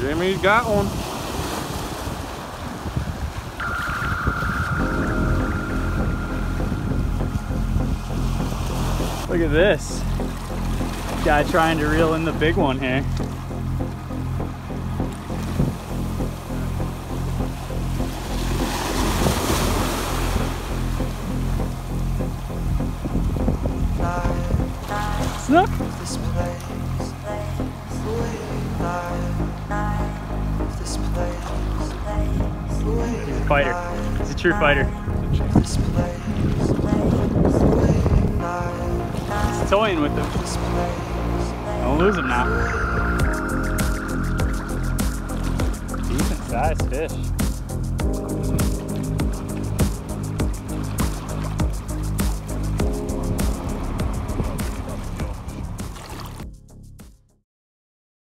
Jimmy's got one. Look at this. Guy trying to reel in the big one here. Snook? Fighter. He's a true fighter. He's toying with him. Don't lose him now. Decent sized fish.